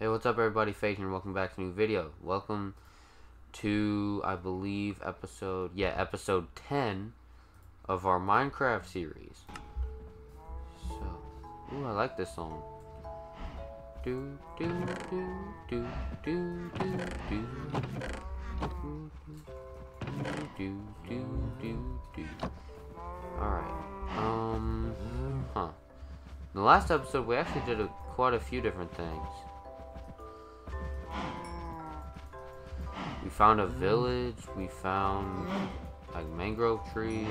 Hey, what's up everybody, Fate and welcome back to a new video. Welcome to, I believe, episode, yeah, episode 10 of our Minecraft series. So, ooh, I like this song. Do, do, do, do, do, do, do. Do, do, do, do, do. Alright, um, huh. In the last episode, we actually did a, quite a few different things. Found a village, we found like mangrove trees,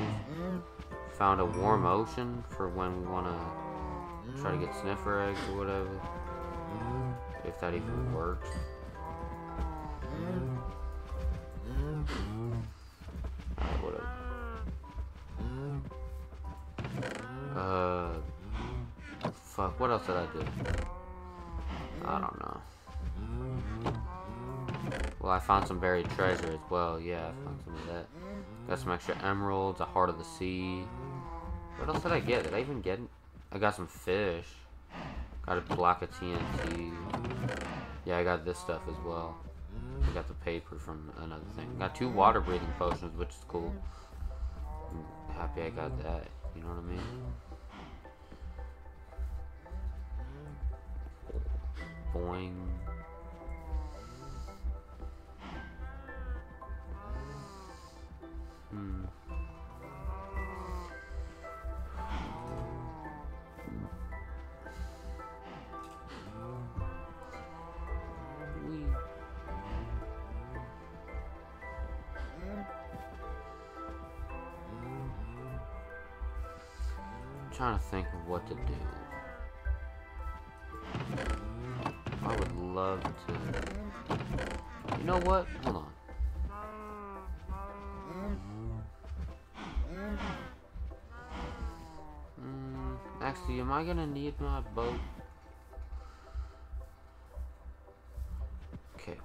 found a warm ocean for when we want to try to get sniffer eggs or whatever. If that even works. Whatever. Uh, fuck, what else did I do? I don't know. Well, I found some buried treasure as well. Yeah, I found some of that. Got some extra emeralds, a heart of the sea. What else did I get? Did I even get? I got some fish. Got a block of TNT. Yeah, I got this stuff as well. I got the paper from another thing. Got two water breathing potions, which is cool. I'm happy I got that. You know what I mean? Boing. Trying to think of what to do. I would love to. You know what? Hold on. Mm, actually, am I gonna need my boat? Okay.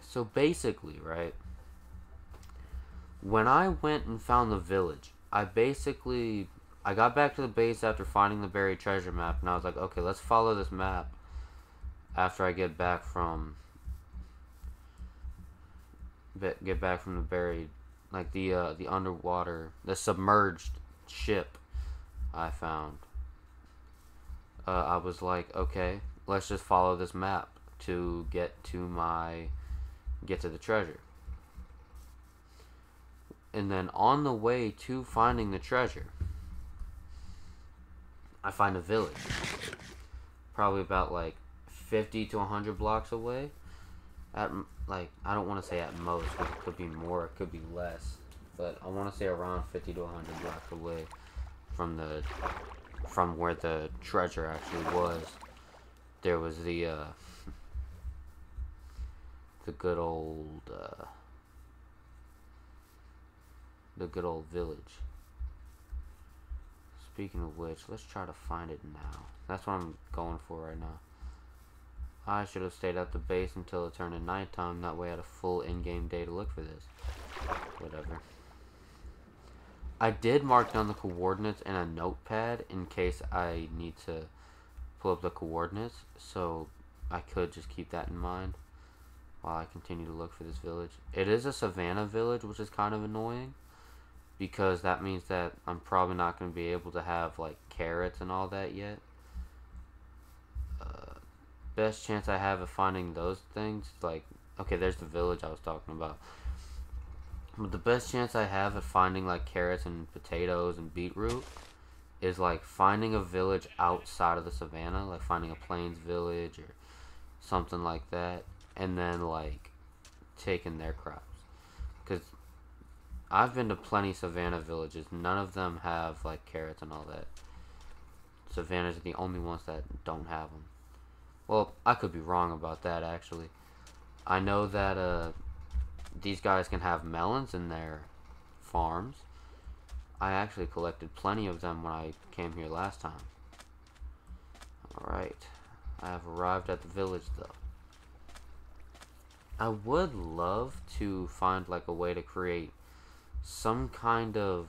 So basically, right? When I went and found the village, I basically I got back to the base after finding the buried treasure map, and I was like, okay, let's follow this map after I get back from get back from the buried like the uh, the underwater the submerged ship I found. Uh, I was like, okay, let's just follow this map to get to my get to the treasure. And then on the way to finding the treasure, I find a village. Probably about like 50 to 100 blocks away. At like I don't want to say at most, it could be more, it could be less, but I want to say around 50 to 100 blocks away from the from where the treasure actually was. There was the uh, the good old uh, the good old village. Speaking of which, let's try to find it now. That's what I'm going for right now. I should have stayed at the base until it turned to nighttime. That way I had a full in-game day to look for this. Whatever. I did mark down the coordinates in a notepad in case I need to pull up the coordinates. So I could just keep that in mind while I continue to look for this village. It is a savannah village, which is kind of annoying. Because that means that I'm probably not going to be able to have like carrots and all that yet Uh, best chance I have of finding those things, like, okay, there's the village I was talking about. But the best chance I have of finding, like, carrots and potatoes and beetroot is, like, finding a village outside of the savannah, like finding a plains village or something like that, and then, like, taking their crops. Because I've been to plenty savannah villages. None of them have, like, carrots and all that. Savannahs are the only ones that don't have them. Well, I could be wrong about that, actually. I know that uh, these guys can have melons in their farms. I actually collected plenty of them when I came here last time. Alright. I have arrived at the village, though. I would love to find, like, a way to create some kind of,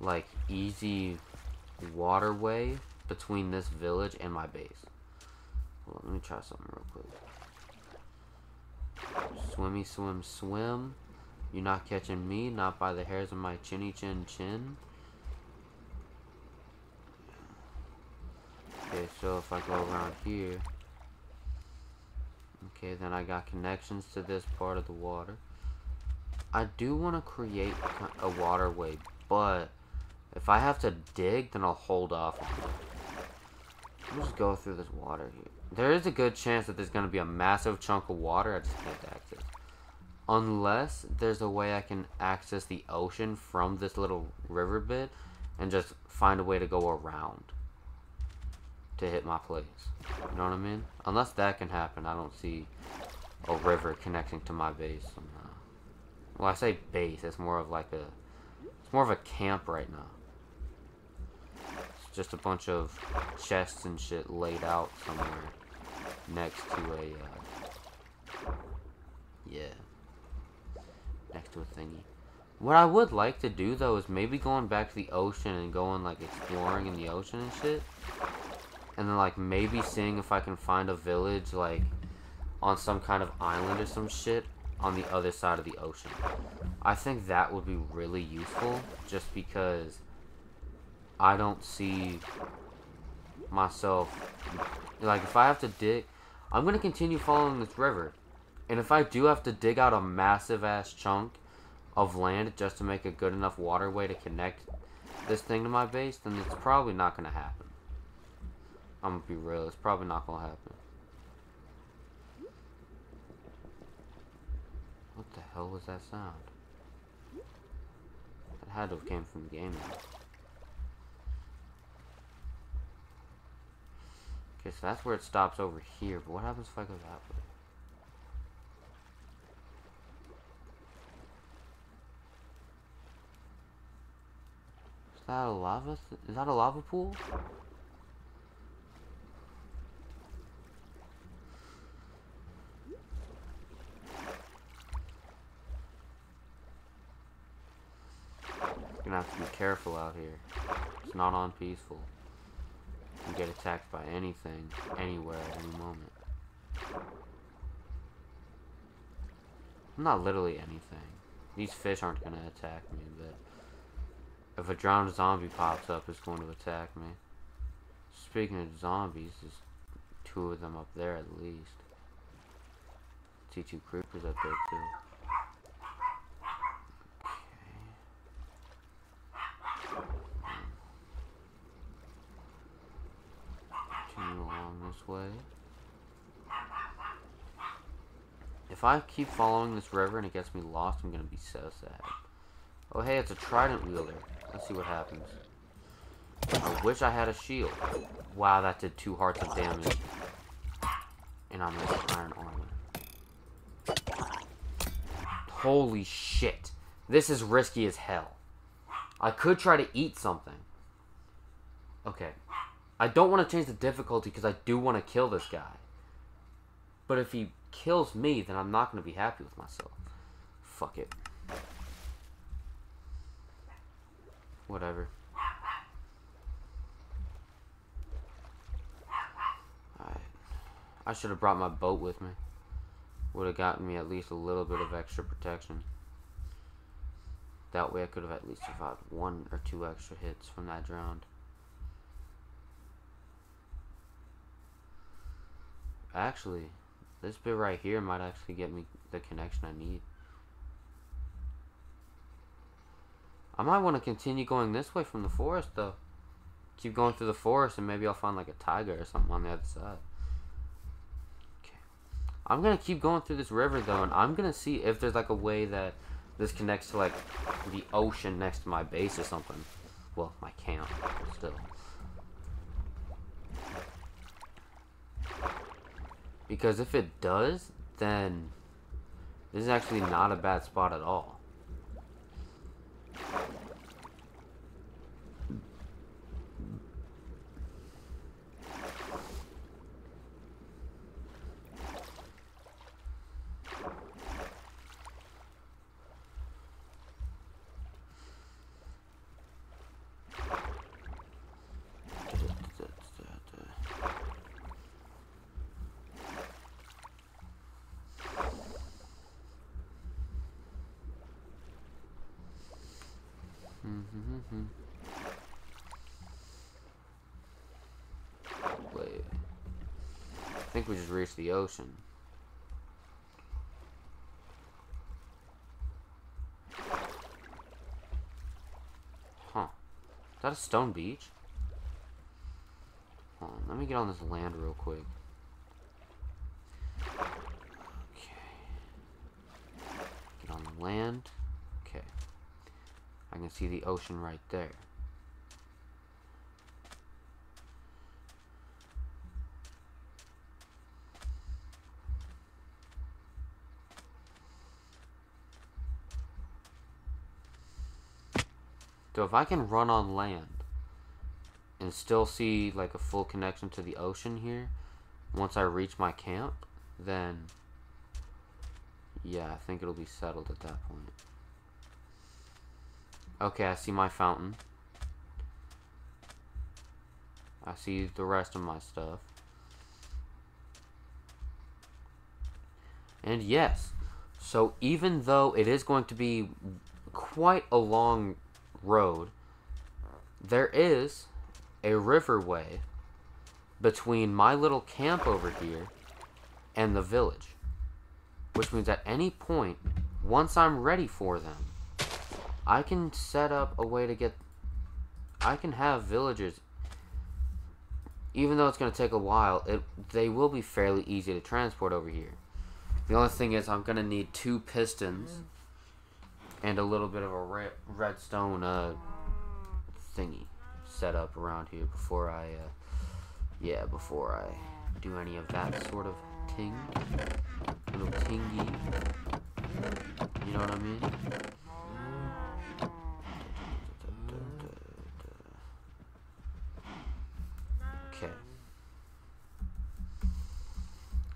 like, easy waterway between this village and my base. Well, let me try something real quick. Swimmy, swim, swim. You're not catching me, not by the hairs of my chinny chin chin. Okay, so if I go around here. Okay, then I got connections to this part of the water. I do want to create a waterway, but if I have to dig, then I'll hold off. I'll just go through this water here. There is a good chance that there's going to be a massive chunk of water I just can't access. Unless there's a way I can access the ocean from this little river bit and just find a way to go around to hit my place. You know what I mean? Unless that can happen, I don't see a river connecting to my base somehow. Well, I say base, it's more of like a, it's more of a camp right now. It's just a bunch of chests and shit laid out somewhere next to a, uh, yeah, next to a thingy. What I would like to do though is maybe going back to the ocean and going like exploring in the ocean and shit. And then like maybe seeing if I can find a village like on some kind of island or some shit on the other side of the ocean. I think that would be really useful just because I don't see myself like if I have to dig I'm to continue following this river. And if I do have to dig out a massive ass chunk of land just to make a good enough waterway to connect this thing to my base, then it's probably not to happen. I'm to be real, it's probably not to happen. What the hell was that sound? That had to have came from game. Okay, so that's where it stops over here, but what happens if I go that way? Is that a lava? Is that a lava pool? Gonna have to be careful out here. It's not on peaceful and get attacked by anything, anywhere, at any moment. Not literally anything. These fish aren't to attack me, but if a drowned zombie pops up, it's going to attack me. Speaking of zombies, there's two of them up there at least. See two creepers up there too. Way. If I keep following this river and it gets me lost, I'm gonna be so sad. Oh hey, it's a trident wielder. Let's see what happens. I wish I had a shield. Wow, that did two hearts of damage. And I'm in iron armor. Holy shit. This is risky as hell. I could try to eat something. Okay, I don't want to change the difficulty because I do want to kill this guy. But if he kills me, then I'm not going to be happy with myself. Fuck it. Whatever. Alright. I should have brought my boat with me. Would have gotten me at least a little bit of extra protection. That way I could have at least survived one or two extra hits from that drowned. Actually, this bit right here might actually get me the connection I need. I might want to continue going this way from the forest, though. Keep going through the forest, and maybe I'll find, like, a tiger or something on the other side. Okay. I'm going to keep going through this river, though, and I'm going to see if there's, like, a way that this connects to, like, the ocean next to my base or something. Well, my camp, still. Because if it does, then this is actually not a bad spot at all. Mm-hmm, mm-hmm. Wait. I think we just reached the ocean. Huh. Is that a stone beach? Hold on, let me get on this land real quick. Okay. Get on the land. I can see the ocean right there. So if I can run on land and still see like a full connection to the ocean here once I reach my camp, then yeah, I think it'll be settled at that point. Okay, I see my fountain. I see the rest of my stuff. And yes, so even though it is going to be quite a long road, there is a riverway between my little camp over here and the village. Which means at any point, once I'm ready for them, I can set up a way to get... I can have villagers... Even though it's going to take a while, it they will be fairly easy to transport over here. The only thing is I'm going to need two pistons and a little bit of a red, redstone uh, thingy set up around here before I, uh, yeah, before I do any of that sort of ting, little tingy, you know what I mean?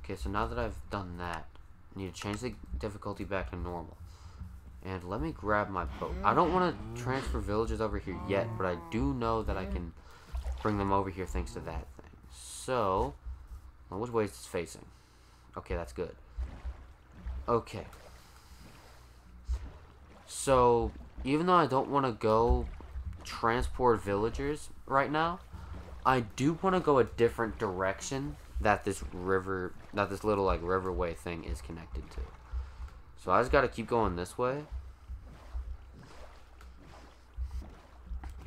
Okay, so now that I've done that, I need to change the difficulty back to normal. And let me grab my boat. I don't want to transfer villagers over here yet, but I do know that I can bring them over here thanks to that thing. So, well, which way is this facing? Okay, that's good. Okay. So, even though I don't want to go transport villagers right now, I do want to go a different direction that this river, that this little like riverway thing is connected to. So I just got to keep going this way.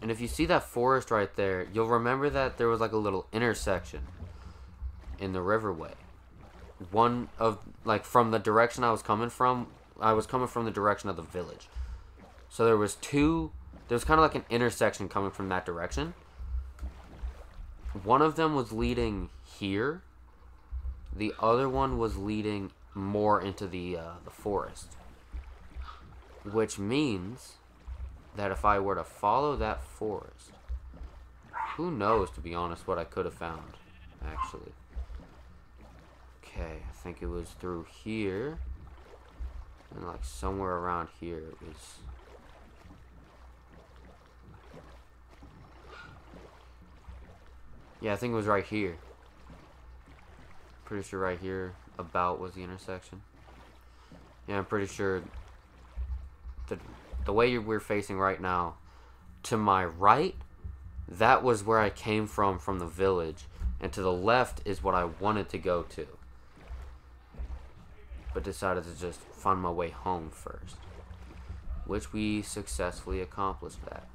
And if you see that forest right there, you'll remember that there was like a little intersection in the riverway. One of, like, from the direction I was coming from, I was coming from the direction of the village. So there was two, there was kind of like an intersection coming from that direction. One of them was leading here. The other one was leading more into the uh, the forest, which means that if I were to follow that forest, who knows, to be honest, what I could have found, actually. Okay, I think it was through here, and like somewhere around here it was... Yeah, I think it was right here. Pretty sure right here about was the intersection. Yeah, I'm pretty sure the the way we're facing right now, to my right, that was where I came from from the village, and to the left is what I wanted to go to. But decided to just find my way home first. Which we successfully accomplished that.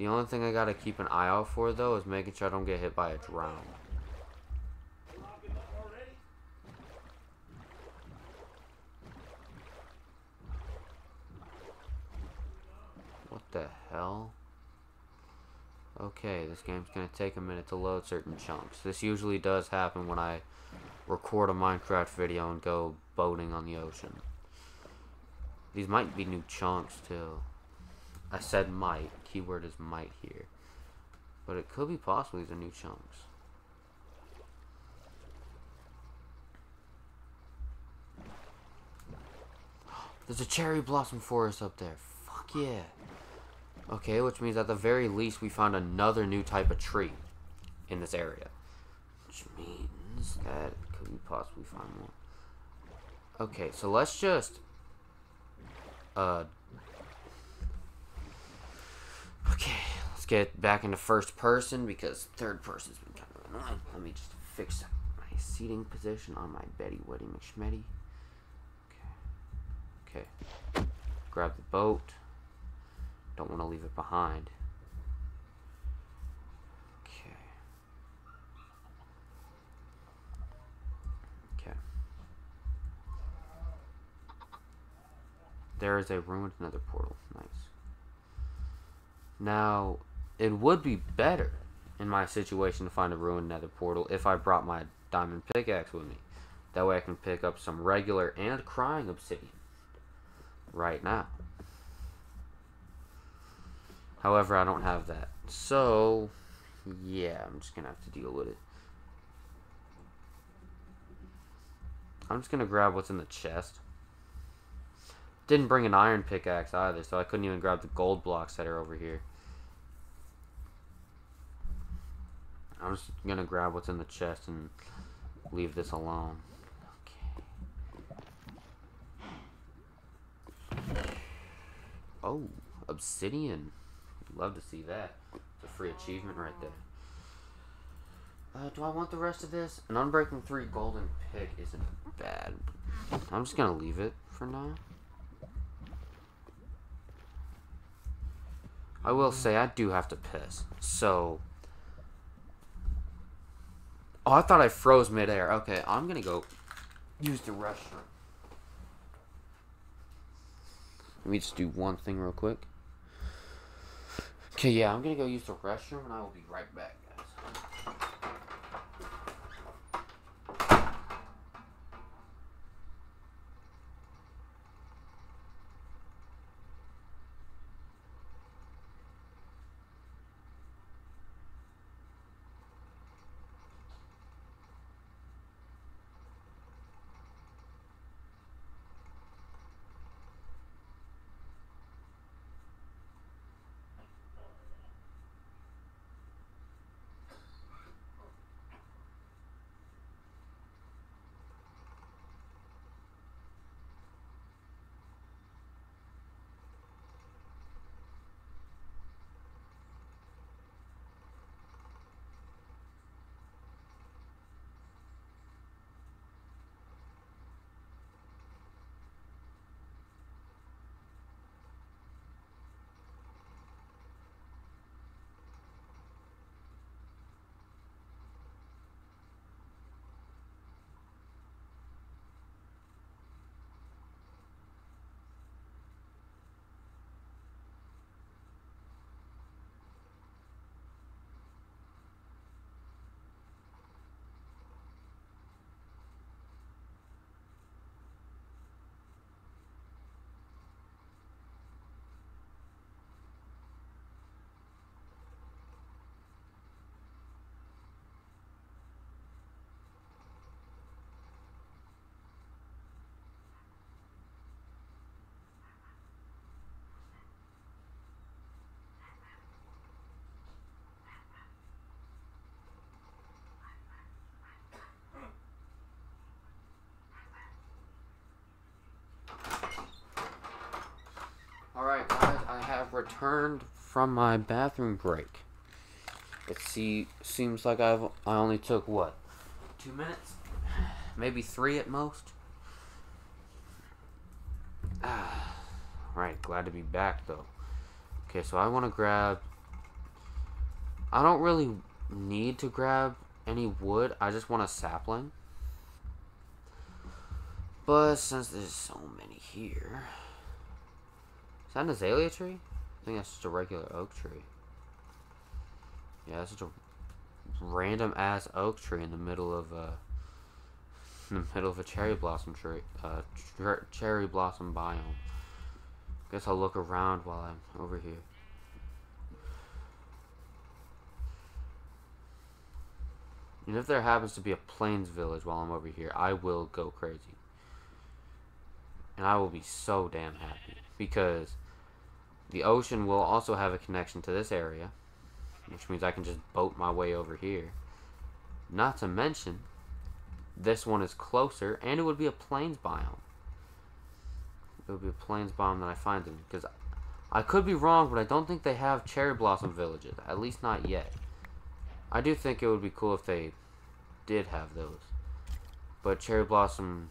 The only thing I gotta keep an eye out for though is making sure I don't get hit by a drown. What the hell? Okay, this game's gonna take a minute to load certain chunks. This usually does happen when I record a Minecraft video and go boating on the ocean. These might be new chunks too. I said might. Keyword is might here. But it could be possible these are new chunks. There's a cherry blossom forest up there. Fuck yeah. Okay, which means at the very least we found another new type of tree in this area. Which means that could we possibly find more? Okay, so let's just uh Okay, let's get back into first person because third person's been kind of annoying. Let me just fix my seating position on my Betty Weddy McShmetty. Okay. Okay. Grab the boat. Don't want to leave it behind. Okay. Okay. There is a ruined nether portal. Nice. Now, it would be better in my situation to find a ruined nether portal if I brought my diamond pickaxe with me. That way I can pick up some regular and crying obsidian right now. However, I don't have that. So, yeah, I'm just going to have to deal with it. I'm just going to grab what's in the chest. Didn't bring an iron pickaxe either, so I couldn't even grab the gold blocks that are over here. I'm just gonna grab what's in the chest and leave this alone. Okay. Oh, obsidian. Love to see that. It's a free achievement right there. Uh, do I want the rest of this? An Unbreaking 3 golden pick isn't bad. I'm just gonna leave it for now. I will say I do have to piss. So Oh, I thought I froze midair. Okay, I'm gonna go use the restroom. Let me just do one thing real quick. Okay, yeah, I'm gonna go use the restroom and I will be right back. Returned from my bathroom break. It see, seems like I've I only took what? Two minutes? Maybe three at most? Ah, right, glad to be back though. Okay, so I want to grab... I don't really need to grab any wood. I just want a sapling. But since there's so many here... Is that an azalea tree? I think that's just a regular oak tree. Yeah, that's just a random ass oak tree in the middle of a uh, in the middle of a cherry blossom tree, uh, cherry blossom biome. Guess I'll look around while I'm over here. And if there happens to be a plains village while I'm over here, I will go crazy. And I will be so damn happy. Because the ocean will also have a connection to this area, which means I can just boat my way over here. Not to mention, this one is closer, and it would be a plains biome. It would be a plains biome that I find in, because I could be wrong, but I don't think they have cherry blossom villages. At least not yet. I do think it would be cool if they did have those. But cherry blossom,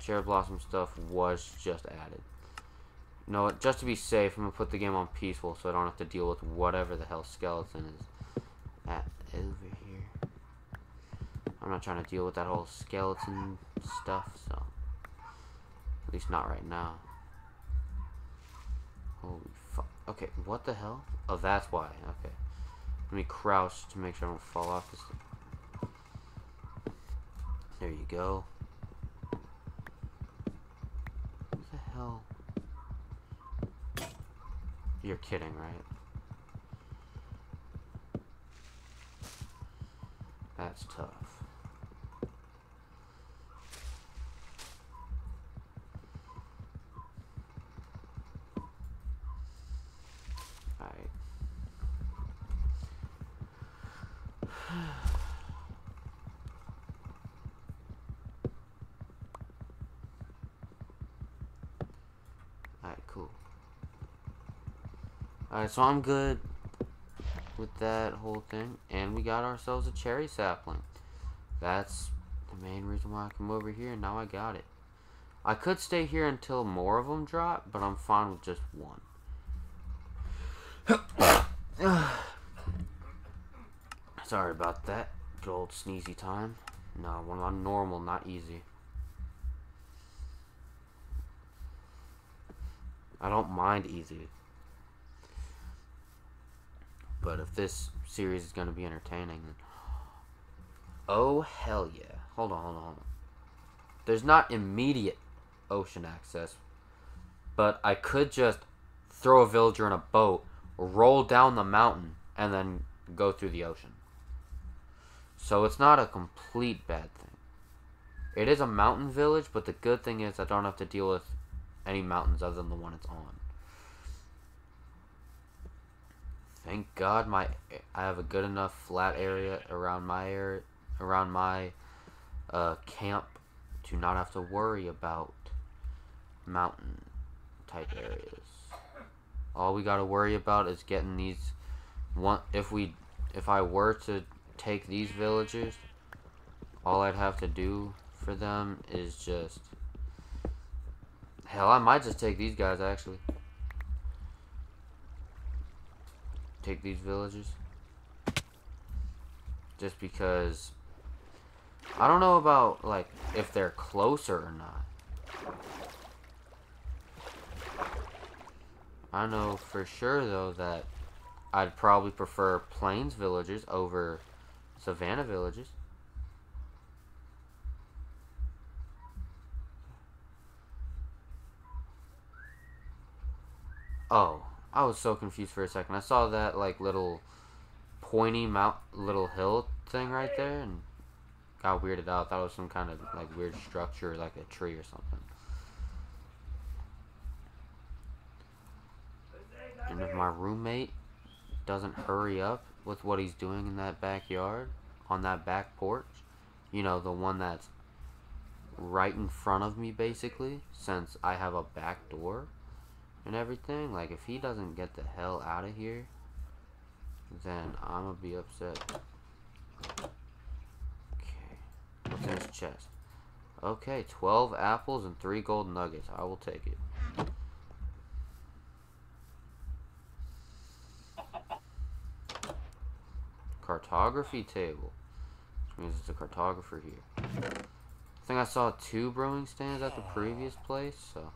cherry blossom stuff was just added. What? Just to be safe, I'm gonna put the game on peaceful so I don't have to deal with whatever the hell skeleton is at over here. I'm not trying to deal with that whole skeleton stuff, so at least not right now. Holy fuck. Okay, what the hell? Oh, that's why. Okay. Let me crouch to make sure I don't fall off this. There you go. What the hell? You're kidding, right? That's tough. Alright. Alright, cool. Alright, so I'm good with that whole thing. And we got ourselves a cherry sapling. That's the main reason why I come over here, and now I got it. I could stay here until more of them drop, but I'm fine with just one. Sorry about that. Good old sneezy time. No, one on normal, not easy. I don't mind easy. But if this series is going to be entertaining, then... Oh, hell yeah. Hold on, hold on, hold on. There's not immediate ocean access, but I could just throw a villager in a boat, roll down the mountain, and then go through the ocean. So it's not a complete bad thing. It is a mountain village, but the good thing is I don't have to deal with any mountains other than the one it's on. Thank God my I have a good enough flat area around my area around my uh, camp to not have to worry about mountain type areas. All we got to worry about is getting these one if we if I were to take these villagers, all I'd have to do for them is just hell, I might just take these guys actually. Take these villages. Just because I don't know about like if they're closer or not. I know for sure though that I'd probably prefer plains villages over savannah villages. Oh, I was so confused for a second. I saw that like little pointy mount little hill thing right there and got weirded out. That was some kind of like weird structure like a tree or something. And if my roommate doesn't hurry up with what he's doing in that backyard, on that back porch, you know, the one that's right in front of me basically, since I have a back door and everything, like if he doesn't get the hell out of here, then I'm gonna be upset. Okay. What's in his chest? Okay, 12 apples and 3 gold nuggets. I will take it. Cartography table. Which means it's a cartographer here. I think I saw two brewing stands at the previous place, so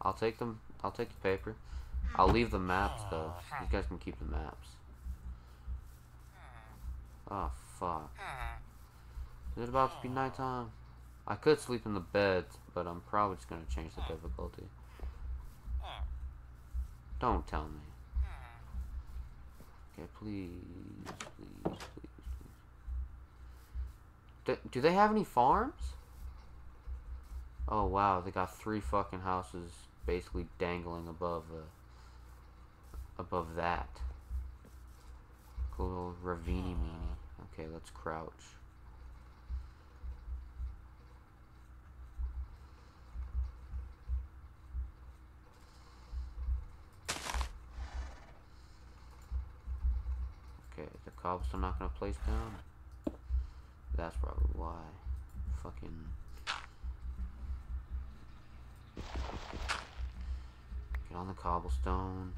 I'll take them. I'll take the paper. I'll leave the maps though. You guys can keep the maps. Oh fuck. Is it about to be nighttime? I could sleep in the bed, but I'm probably just gonna change the difficulty. Don't tell me. Okay, please, please, please, please. Do, do they have any farms? Oh wow, they got three fucking houses basically dangling above uh, above that. cool little ravini hmm. meanie. Okay, let's crouch. Okay, the cob's still not gonna place down. That's probably why. Fucking. Get on the cobblestone.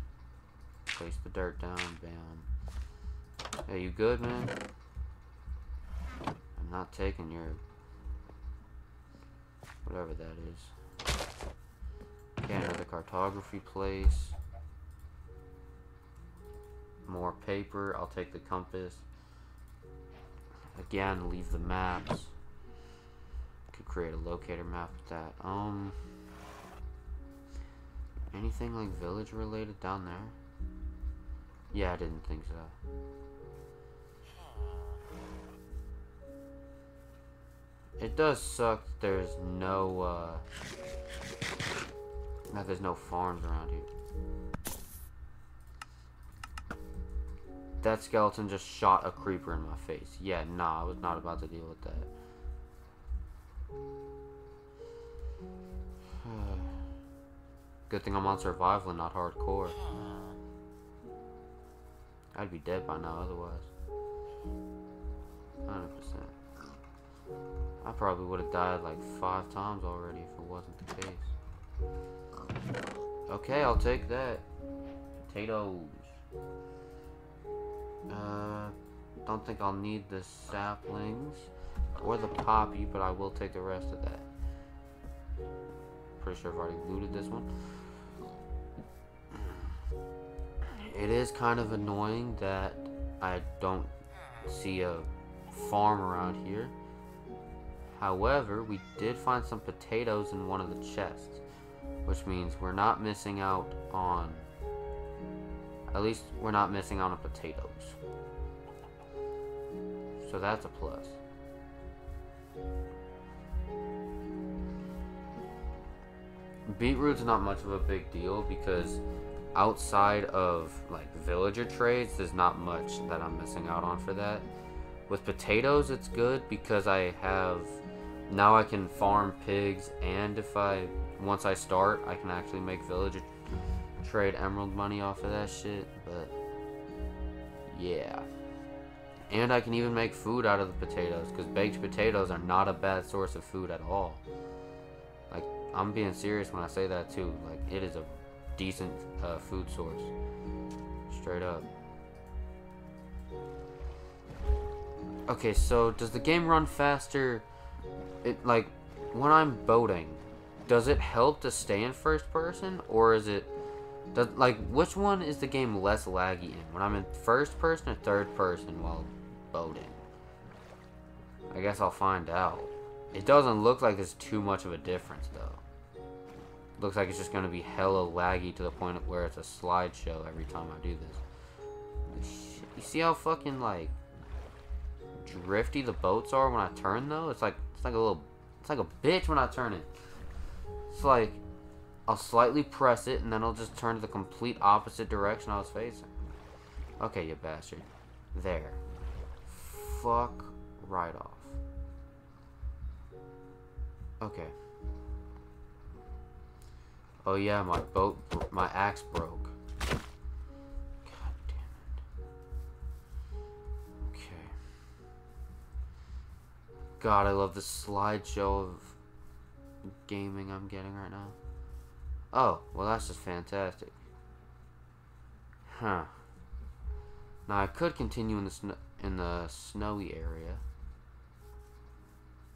Place the dirt down, bam. Hey, you good, man? I'm not taking your... Whatever that is. Okay, another cartography place. More paper. I'll take the compass. Again, leave the maps. Could create a locator map with that. Um... Anything like village related down there? Yeah, I didn't think so. It does suck there's no, uh, that there's no farms around here. That skeleton just shot a creeper in my face. Yeah, nah, I was not about to deal with that. Good thing I'm on survival and not hardcore. I'd be dead by now otherwise. 100%. I probably would have died like five times already if it wasn't the case. Okay, I'll take that. Potatoes. Uh, don't think I'll need the saplings or the poppy, but I will take the rest of that. Pretty sure I've already looted this one. It is kind of annoying that I don't see a farm around here. However, we did find some potatoes in one of the chests, which means we're not missing out on, at least we're not missing out on potatoes. So that's a plus. Beetroot's not much of a big deal because outside of like villager trades, there's not much that I'm missing out on for that. With potatoes, it's good because I have now I can farm pigs, and if I once I start, I can actually make villager trade emerald money off of that shit. But yeah, and I can even make food out of the potatoes because baked potatoes are not a bad source of food at all. Like I'm being serious when I say that too. Like it is a decent uh, food source, straight up. Okay, so does the game run faster? It like when I'm boating, does it help to stay in first person or is it does like which one is the game less laggy in? When I'm in first person or third person while boating? I guess I'll find out. It doesn't look like there's too much of a difference though. Looks like it's just gonna be hella laggy to the point where it's a slideshow every time I do this. You see how fucking like drifty the boats are when I turn though? It's like it's like a little it's like a bitch when I turn it. It's like I'll slightly press it and then it'll just turn to the complete opposite direction I was facing. Okay, you bastard. There. Fuck right off. Okay. Oh yeah, my boat, my axe broke. God, damn it. Okay. God, I love the slideshow of gaming I'm getting right now. Oh, well that's just fantastic. Huh. Now I could continue in the in the snowy area.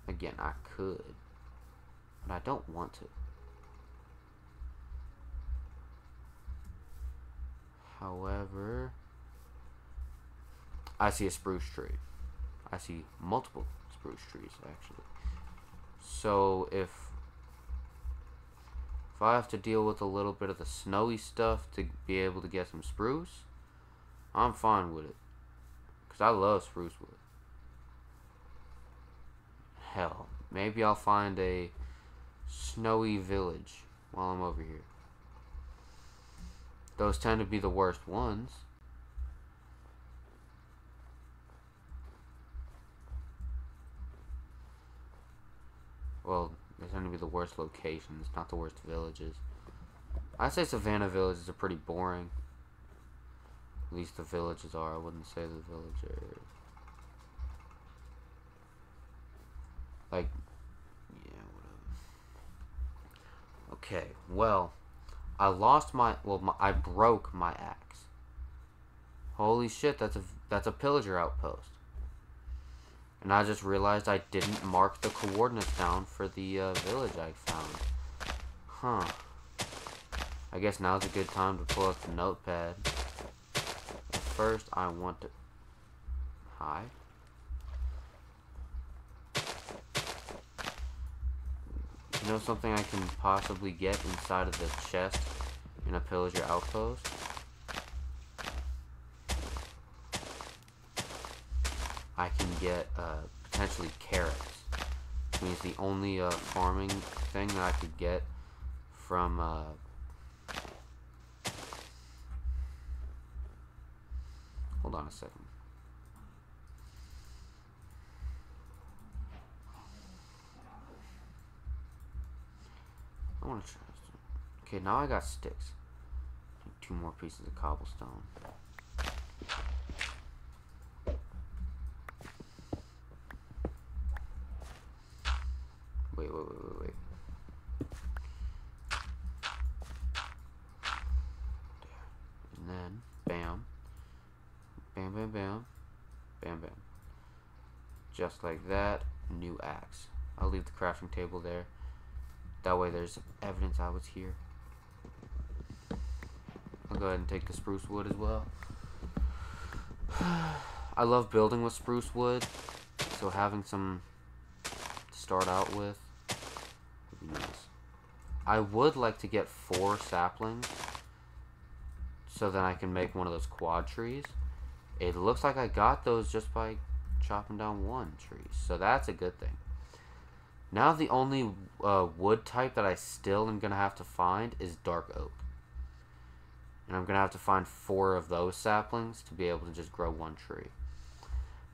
Again, I could. But I don't want to. However, I see a spruce tree. I see multiple spruce trees actually. So if if I have to deal with a little bit of the snowy stuff to be able to get some spruce, I'm fine with it. Cause I love spruce wood. Hell, maybe I'll find a snowy village while I'm over here. Those tend to be the worst ones. Well, they tend to be the worst locations, not the worst villages. I'd say Savannah villages are pretty boring. At least the villages are. I wouldn't say the villagers. Like, yeah, whatever. Okay, well, I lost my, well, my, I broke my axe. Holy shit, that's a, that's a pillager outpost. And I just realized I didn't mark the coordinates down for the uh, village I found. Huh. I guess now's a good time to pull up the notepad. First, I want to... Hi? You know something I can possibly get inside of the chest in a pillager outpost? I can get uh, potentially carrots. Which means the only uh, farming thing that I could get from uh, hold on a second. I want to try this. Okay, now I got sticks. Two more pieces of cobblestone. Wait, wait, wait, wait, wait. And then, bam. Bam, bam, bam. Bam, bam. Just like that, new axe. I'll leave the crafting table there. That way there's evidence I was here. I'll go ahead and take the spruce wood as well. I love building with spruce wood, so having some to start out with would be nice. I would like to get four saplings so then I can make one of those quad trees. It looks like I got those just by chopping down one tree, so that's a good thing. Now the only uh, wood type that I still am going to have to find is dark oak. And I'm going to have to find four of those saplings to be able to just grow one tree.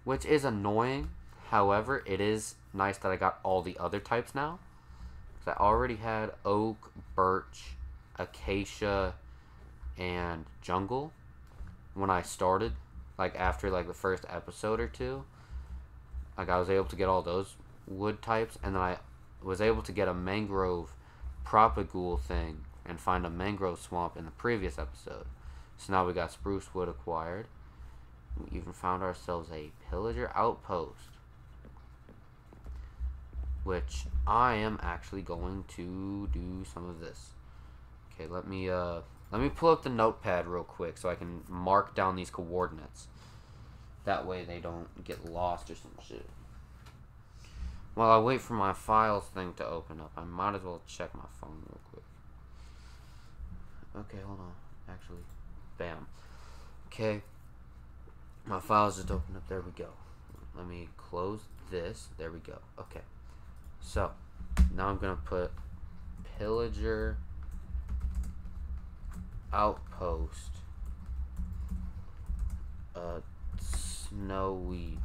Which is annoying. However, it is nice that I got all the other types now. Because I already had oak, birch, acacia, and jungle when I started. Like after like the first episode or two. Like I was able to get all those wood types, and then I was able to get a mangrove propagule thing and find a mangrove swamp in the previous episode. So now we got spruce wood acquired. We even found ourselves a pillager outpost. Which I am actually going to do some of this. Okay, let me uh let me pull up the notepad real quick so I can mark down these coordinates. That way they don't get lost or some shit. While I wait for my files thing to open up, I might as well check my phone real quick. Okay, hold on. Actually, bam. Okay, my files just opened up. There we go. Let me close this. There we go. Okay, so now I'm gonna put pillager outpost uh snowy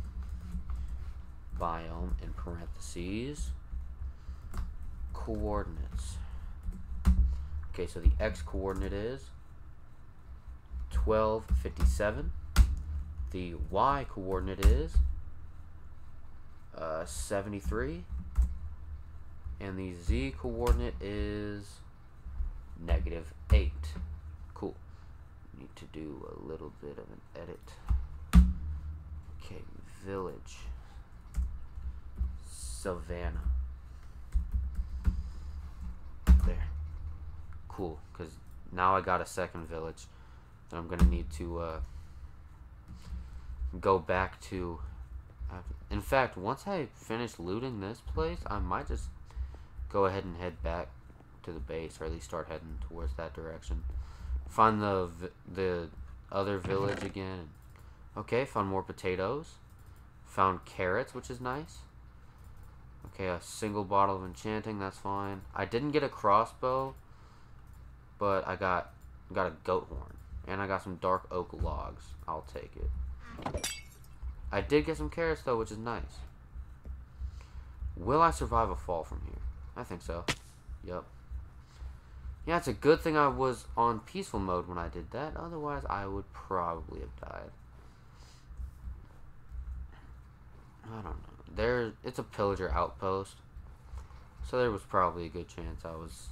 biome in parentheses coordinates. Okay, so the x coordinate is 1257. The y coordinate is uh, 73. And the z coordinate is negative 8. Cool. Need to do a little bit of an edit. Okay, village. Savannah. There. Cool, because now I got a second village that I'm going to need to uh, go back to. In fact, once I finish looting this place, I might just go ahead and head back to the base, or at least start heading towards that direction. Find the the other village again. Okay, found more potatoes. Found carrots, which is nice. Okay, a single bottle of enchanting, that's fine. I didn't get a crossbow, but I got got a goat horn. And I got some dark oak logs. I'll take it. I did get some carrots though, which is nice. Will I survive a fall from here? I think so. Yep. Yeah, it's a good thing I was on peaceful mode when I did that. Otherwise, I would probably have died. I don't know. There, it's a pillager outpost. So there was probably a good chance I was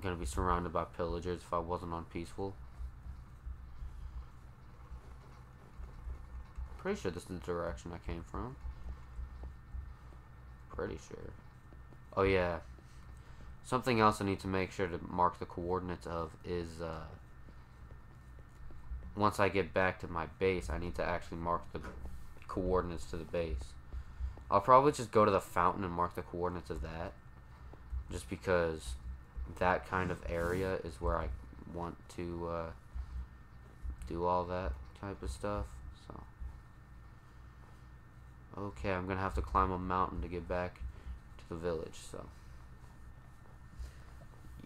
gonna be surrounded by pillagers if I wasn't on peaceful. Pretty sure this is the direction I came from. Pretty sure. Oh yeah. Something else I need to make sure to mark the coordinates of is uh, once I get back to my base, I need to actually mark the coordinates to the base. I'll probably just go to the fountain and mark the coordinates of that. Just because that kind of area is where I want to uh, do all that type of stuff. So, okay, I'm gonna have to climb a mountain to get back to the village. So,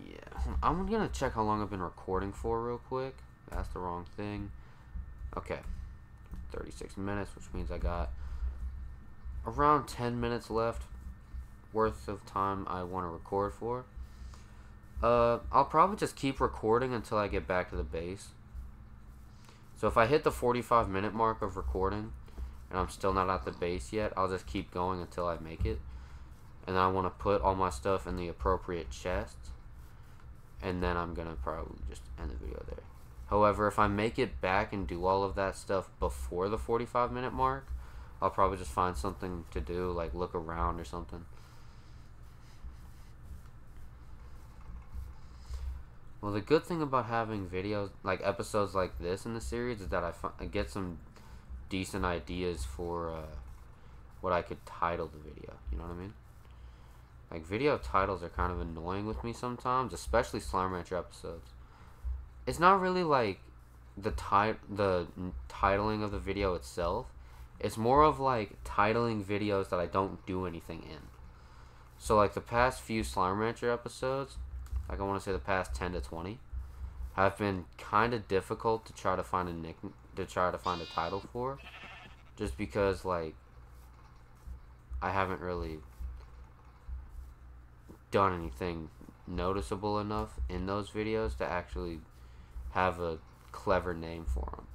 yeah, I'm gonna check how long I've been recording for real quick. That's the wrong thing. Okay, 36 minutes, which means I got around 10 minutes left worth of time I want to record for. Uh, I'll probably just keep recording until I get back to the base. So if I hit the 45 minute mark of recording and I'm still not at the base yet, I'll just keep going until I make it. And then I want to put all my stuff in the appropriate chests. And then I'm going to probably just end the video there. However, if I make it back and do all of that stuff before the 45 minute mark, I'll probably just find something to do, like look around or something. Well, the good thing about having videos, like episodes like this in the series, is that I, I get some decent ideas for uh, what I could title the video. You know what I mean? Like, video titles are kind of annoying with me sometimes, especially Slime Rancher episodes. It's not really like the, ti- the titling of the video itself it's more of like titling videos that I don't do anything in. So like the past few Slime Rancher episodes, like I want to say the past 10 to 20, have been kind of difficult to try to find a nick to try to find a title for just because like I haven't really done anything noticeable enough in those videos to actually have a clever name for them.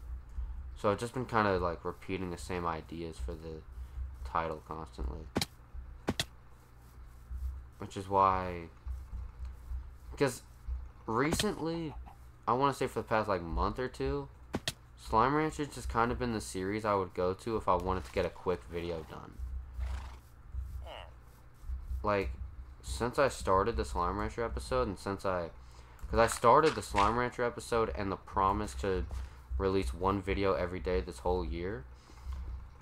So I've just been kind of like repeating the same ideas for the title constantly. Which is why. Because recently, I want to say for the past like month or two, Slime Ranch has just kind of been the series I would go to if I wanted to get a quick video done. Like, since I started the Slime Rancher episode, and since I. Because I started the Slime Rancher episode and the promise to release one video every day this whole year.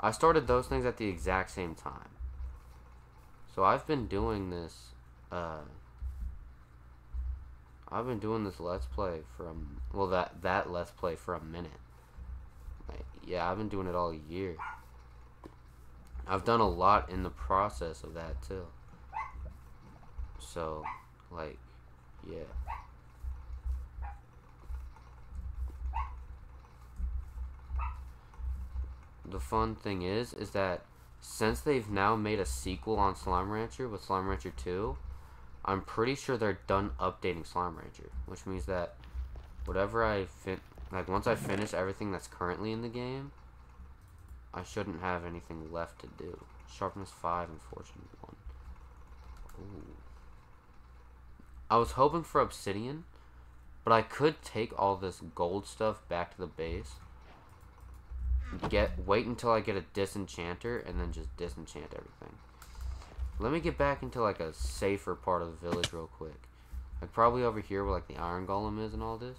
I started those things at the exact same time. So I've been doing this, uh, I've been doing this Let's Play from, well, that, that Let's Play for a minute. Like, yeah, I've been doing it all year. I've done a lot in the process of that, too. So, like, yeah. The fun thing is, is that since they've now made a sequel on Slime Rancher with Slime Rancher 2, I'm pretty sure they're done updating Slime Rancher, which means that whatever I fin like once I finish everything that's currently in the game, I shouldn't have anything left to do. Sharpness 5 and Fortune 1. Ooh. I was hoping for Obsidian, but I could take all this gold stuff back to the base get wait until I get a disenchanter and then just disenchant everything. Let me get back into like a safer part of the village real quick. Like probably over here where like the iron golem is and all this.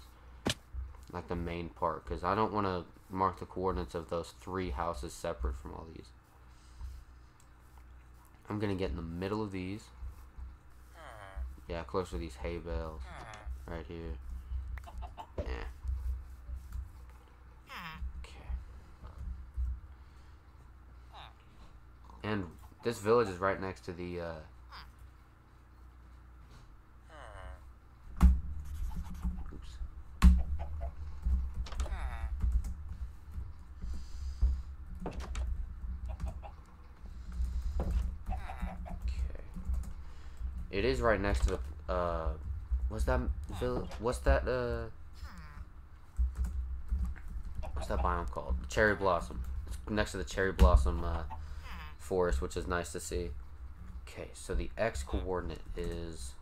Like the main part because I don't want to mark the coordinates of those three houses separate from all these. I'm going to get in the middle of these. Hmm. Yeah, close to these hay bales. Hmm. Right here. Yeah. And this village is right next to the, uh... Oops. Okay. It is right next to the, uh... What's that? Vill- what's that? Uh, what's that biome called? Cherry blossom. It's next to the cherry blossom uh, forest, which is nice to see. Okay, so the x coordinate is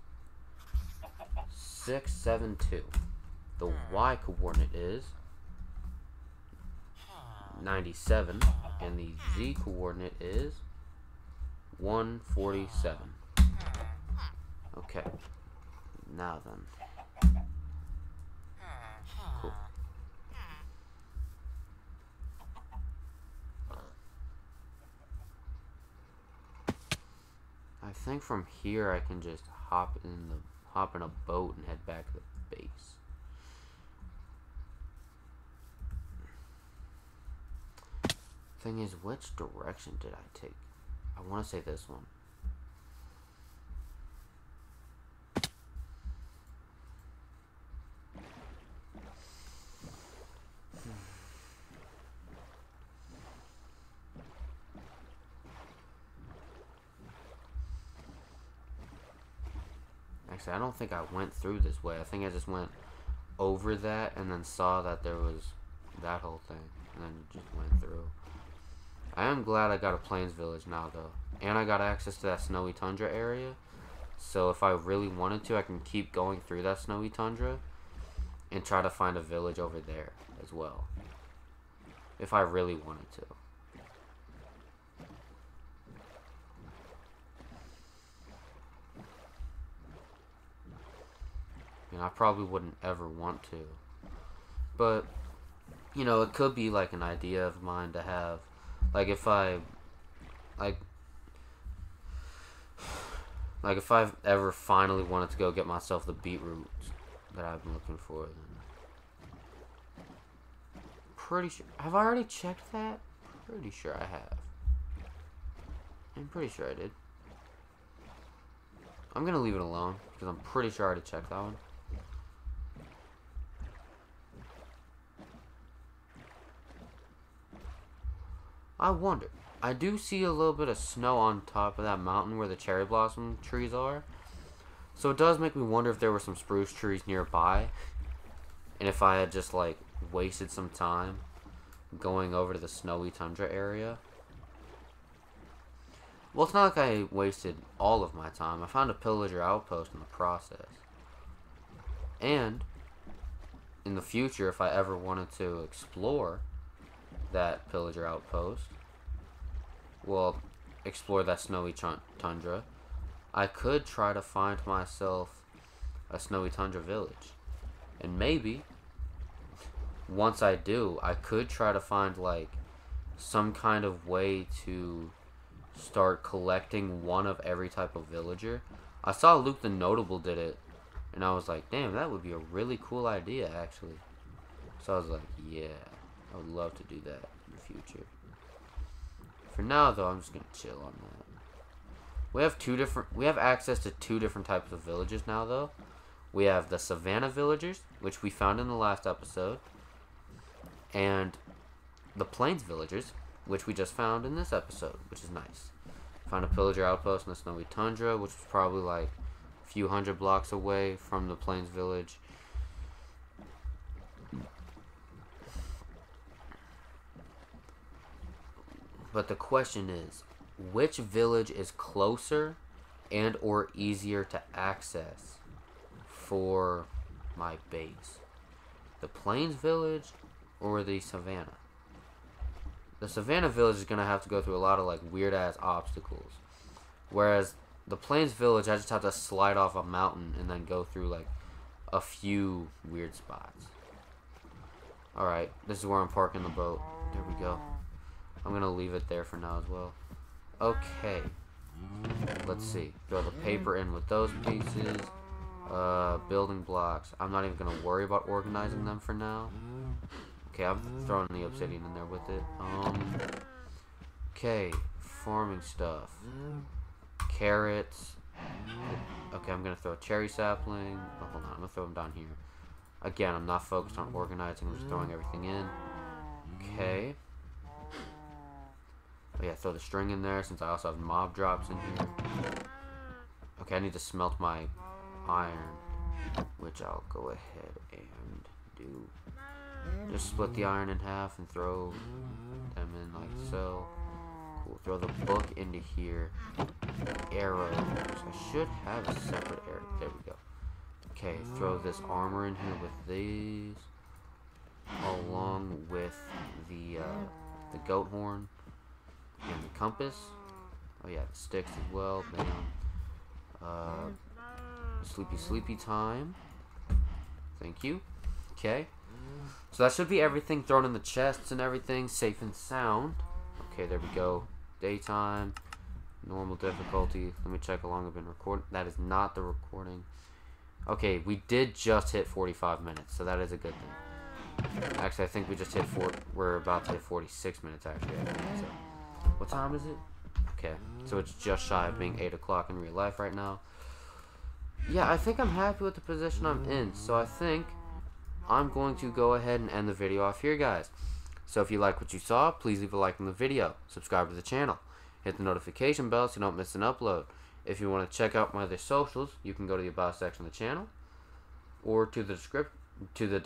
six seven two. The hmm. y coordinate is 97 and the z hmm. coordinate is 147 hmm. okay now then cool I think from here I can just hop in the hop in a boat and head back to the base Thing is, which direction did I take? I want to say this one. Actually, I don't think I went through this way. I think I just went over that and then saw that there was that whole thing and then just went through. I am glad I got a plains village now though. And I got access to that snowy tundra area. So if I really wanted to, I can keep going through that snowy tundra and try to find a village over there as well. If I really wanted to. And I probably wouldn't ever want to. But, you know, it could be like an idea of mine to have like if I like like if I've ever finally wanted to go get myself the beetroot that I've been looking for then pretty sure have I already checked that? Pretty sure I have. I'm pretty sure I did. I'm gonna leave it alone because I'm pretty sure I already checked that one. I wonder. I do see a little bit of snow on top of that mountain where the cherry blossom trees are. So it does make me wonder if there were some spruce trees nearby. And if I had just like wasted some time going over to the snowy tundra area. Well, it's not like I wasted all of my time. I found a pillager outpost in the process. And in the future, if I ever wanted to explore that pillager outpost, well, explore that snowy tundra, I could try to find myself a snowy tundra village. And maybe, once I do, I could try to find, like, some kind of way to start collecting one of every type of villager. I saw Luke the Notable did it, and I was like, damn, that would be a really cool idea, actually. So I was like, yeah. I would love to do that in the future. For now, though, I'm just gonna chill on that. We have two different. We have access to two different types of villages now, though. We have the Savannah villagers, which we found in the last episode, and the Plains villagers, which we just found in this episode, which is nice. Found a pillager outpost in the snowy tundra, which was probably like a few hundred blocks away from the Plains village. But the question is, which village is closer and or easier to access for my base? The Plains village or the Savannah? The Savannah village is going to have to go through a lot of like weird ass obstacles. Whereas the Plains village, I just have to slide off a mountain and then go through like a few weird spots. Alright, this is where I'm parking the boat. There we go. I'm gonna leave it there for now as well. Okay. Let's see. Throw the paper in with those pieces. Uh, building blocks. I'm not even gonna worry about organizing them for now. Okay, I'm throwing the obsidian in there with it. Um. Okay, farming stuff. Carrots. Okay, I'm gonna throw a cherry sapling. Oh, hold on, I'm gonna throw them down here. Again, I'm not focused on organizing. I'm just throwing everything in. Okay. Oh yeah, throw the string in there since I also have mob drops in here. Okay, I need to smelt my iron. which I'll go ahead and do. Just split the iron in half and throw them in like so. Cool. Throw the book into here. Arrows. I should have a separate arrow. There we go. Okay, throw this armor in here with these, along with the uh, the goat horn and the compass. Oh yeah, the sticks as well. Bam. Uh, sleepy sleepy time. Thank you. Okay. So that should be everything thrown in the chests and everything, safe and sound. Okay, there we go. Daytime, normal difficulty. Let me check how long I've been recording. That is not the recording. Okay, we did just hit 45 minutes, so that is a good thing. Actually, I think we just hit four. We're about to hit 46 minutes. Actually. What time is it? Okay, so it's just shy of being 8 o'clock in real life right now. Yeah, I think I'm happy with the position I'm in. So I think I'm going to go ahead and end the video off here, guys. So if you like what you saw, please leave a like on the video. Subscribe to the channel. Hit the notification bell so you don't miss an upload. If you want to check out my other socials, you can go to the about section of the channel or to the description to the